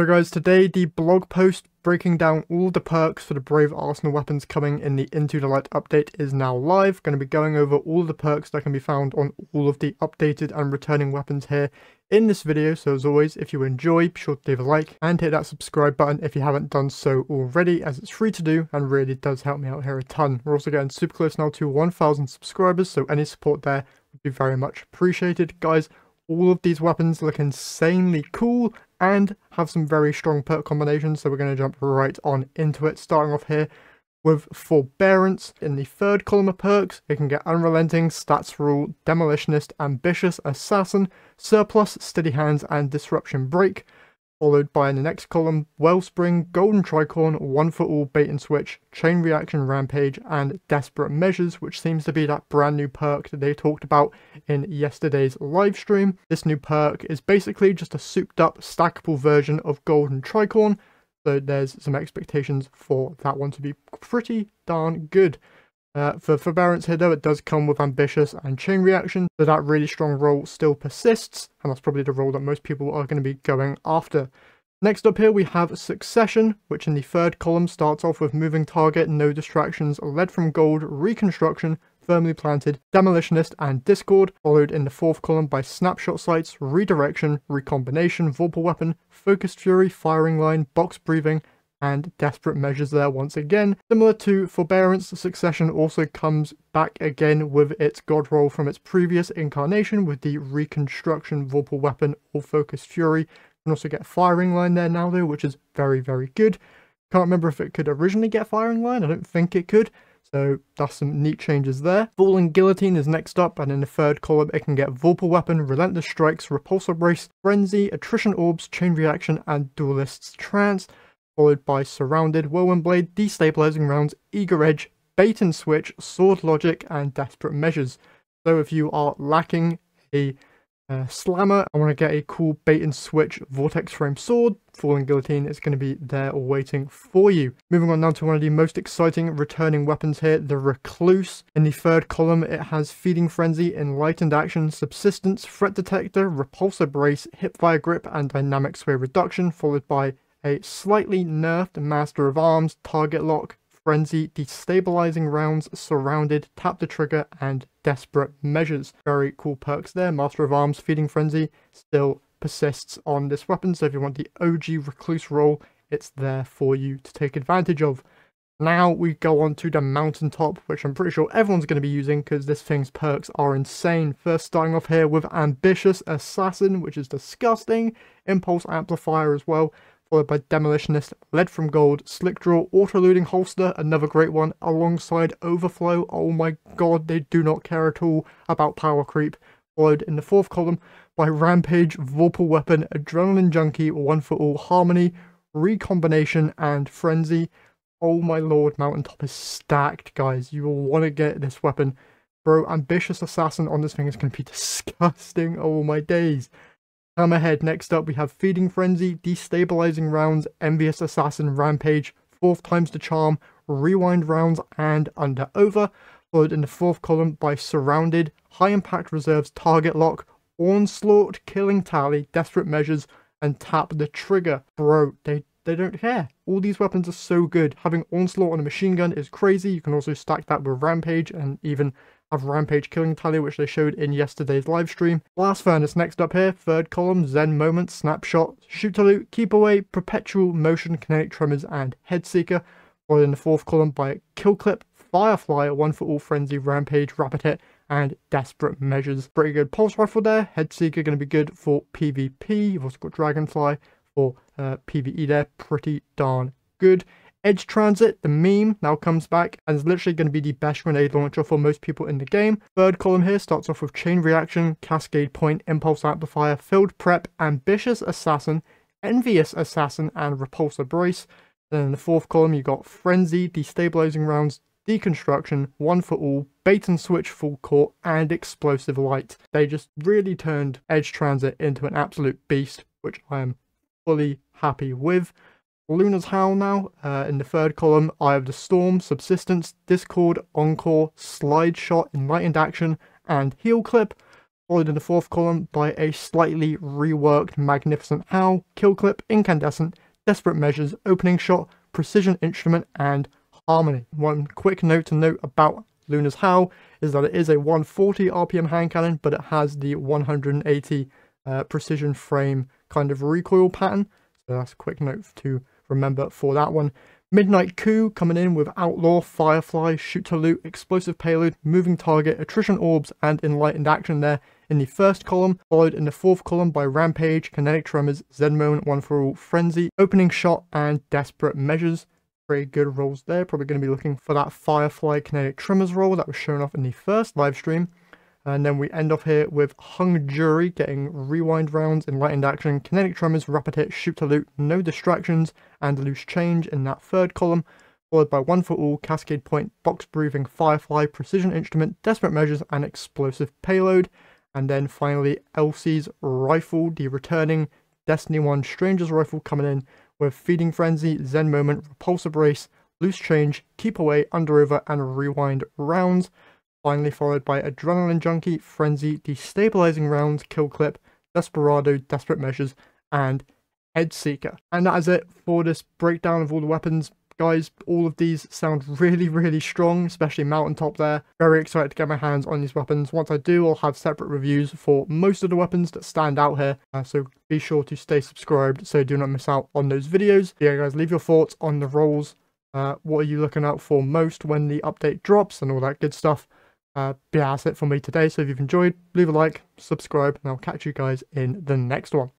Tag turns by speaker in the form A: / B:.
A: So guys, today the blog post breaking down all the perks for the Brave Arsenal weapons coming in the Into the Light update is now live. Going to be going over all the perks that can be found on all of the updated and returning weapons here in this video. So as always, if you enjoy, be sure to leave a like and hit that subscribe button if you haven't done so already as it's free to do and really does help me out here a ton. We're also getting super close now to 1000 subscribers, so any support there would be very much appreciated. Guys, all of these weapons look insanely cool and have some very strong perk combinations. So we're going to jump right on into it, starting off here with Forbearance. In the third column of perks, it can get Unrelenting, Stats for All, Demolitionist, Ambitious, Assassin, Surplus, Steady Hands, and Disruption Break followed by in the next column Wellspring, Golden Tricorn, One for All Bait and Switch, Chain Reaction Rampage, and Desperate Measures, which seems to be that brand new perk that they talked about in yesterday's live stream. This new perk is basically just a souped up stackable version of Golden Tricorn, so there's some expectations for that one to be pretty darn good. Uh, for Forbearance here though, it does come with Ambitious and Chain Reaction, so that really strong roll still persists, and that's probably the roll that most people are going to be going after. Next up here we have Succession, which in the third column starts off with Moving Target, No Distractions, Lead from Gold, Reconstruction, Firmly Planted, Demolitionist, and Discord, followed in the fourth column by Snapshot Sights, Redirection, Recombination, Vorpal Weapon, Focused Fury, Firing Line, Box Breathing, and desperate measures there once again. Similar to Forbearance, Succession also comes back again with its god roll from its previous incarnation with the Reconstruction Vorpal Weapon or Focus Fury. You can also get Firing Line there now though, which is very, very good. Can't remember if it could originally get Firing Line, I don't think it could. So that's some neat changes there. Falling Guillotine is next up, and in the third column it can get Vorpal Weapon, Relentless Strikes, Repulsor Brace, Frenzy, Attrition Orbs, Chain Reaction, and Duelist's Trance followed by Surrounded, Whirlwind Blade, Destabilizing Rounds, Eager Edge, Bait and Switch, Sword Logic, and Desperate Measures. So if you are lacking a uh, Slammer, I want to get a cool Bait and Switch Vortex Frame Sword, Falling Guillotine is going to be there waiting for you. Moving on now to one of the most exciting returning weapons here, the Recluse. In the third column, it has Feeding Frenzy, Enlightened Action, Subsistence, Threat Detector, Repulsor Brace, Hipfire Grip, and Dynamic Sway Reduction, followed by a slightly nerfed Master of Arms, Target Lock, Frenzy, Destabilizing Rounds, Surrounded, Tap the Trigger, and Desperate Measures. Very cool perks there. Master of Arms, Feeding Frenzy still persists on this weapon, so if you want the OG Recluse roll, it's there for you to take advantage of. Now we go on to the Mountaintop, which I'm pretty sure everyone's going to be using because this thing's perks are insane. First starting off here with Ambitious Assassin, which is disgusting. Impulse Amplifier as well followed by Demolitionist, Lead from Gold, Slick Draw, Auto-Looting Holster, another great one, alongside Overflow. Oh my god, they do not care at all about power creep. Followed in the fourth column by Rampage, Vorpal Weapon, Adrenaline Junkie, One for All, Harmony, Recombination, and Frenzy. Oh my lord, Mountaintop is stacked, guys. You will want to get this weapon. Bro, Ambitious Assassin on this thing is going to be disgusting. Oh my days. Hammerhead next up we have Feeding Frenzy, Destabilizing Rounds, Envious Assassin, Rampage, Fourth Times the Charm, Rewind Rounds, and Under Over, followed in the fourth column by Surrounded, High Impact Reserves, Target Lock, Onslaught, Killing Tally, Desperate Measures, and Tap the Trigger. Bro, they they don't care. All these weapons are so good. Having Onslaught on a machine gun is crazy. You can also stack that with Rampage and even have Rampage Killing Tally, which they showed in yesterday's live stream. Blast Furnace next up here, third column, Zen Moment, Snapshot, Shoot to Loot, Keep Away, Perpetual Motion, Kinetic Tremors, and Head Seeker. Followed in the fourth column by Kill Clip, Firefly, One for All Frenzy, Rampage, Rapid Hit, and Desperate Measures. Pretty good pulse rifle there. Head Seeker going to be good for PvP. You've also got Dragonfly for uh, PvE there. Pretty darn good. Edge Transit, the meme, now comes back and is literally going to be the best grenade launcher for most people in the game. Third column here starts off with Chain Reaction, Cascade Point, Impulse Amplifier, Field Prep, Ambitious Assassin, Envious Assassin, and Repulsor Brace. Then in the fourth column you got Frenzy, Destabilizing Rounds, Deconstruction, One for All, Bait and Switch Full Court, and Explosive Light. They just really turned Edge Transit into an absolute beast, which I am fully happy with. Luna's Howl now. Uh, in the third column, Eye of the Storm, Subsistence, Discord, Encore, Slide Shot, Enlightened Action, and Heal Clip. followed in the fourth column by a slightly reworked Magnificent Howl, Kill Clip, Incandescent, Desperate Measures, Opening Shot, Precision Instrument, and Harmony. One quick note to note about Luna's Howl is that it is a 140 RPM hand cannon, but it has the 180 uh, precision frame kind of recoil pattern. So that's a quick note to remember for that one. Midnight Coup coming in with Outlaw, Firefly, Shoot to Loot, Explosive Payload, Moving Target, Attrition Orbs, and Enlightened Action there in the first column, followed in the fourth column by Rampage, Kinetic Tremors, Zen Moment, One for All, Frenzy, Opening Shot, and Desperate Measures. Very good rolls there. Probably going to be looking for that Firefly Kinetic Tremors roll that was shown off in the first live stream. And then we end off here with Hung Jury getting rewind rounds, enlightened action, kinetic tremors, rapid hit, shoot to loot, no distractions, and loose change in that third column, followed by one for all, cascade point, box breathing, firefly, precision instrument, desperate measures, and explosive payload. And then finally, Elsie's rifle, the returning Destiny 1 Stranger's rifle coming in with feeding frenzy, zen moment, repulsor brace, loose change, keep away, under over, and rewind rounds finally followed by Adrenaline Junkie, Frenzy, Destabilizing Rounds, Kill Clip, Desperado, Desperate Measures, and Head Seeker. And that is it for this breakdown of all the weapons. Guys, all of these sound really, really strong, especially Mountaintop there. Very excited to get my hands on these weapons. Once I do, I'll have separate reviews for most of the weapons that stand out here. Uh, so be sure to stay subscribed so do not miss out on those videos. Yeah, guys, leave your thoughts on the rolls. Uh, what are you looking out for most when the update drops and all that good stuff. Uh, yeah, that's it for me today. So if you've enjoyed, leave a like, subscribe, and I'll catch you guys in the next one.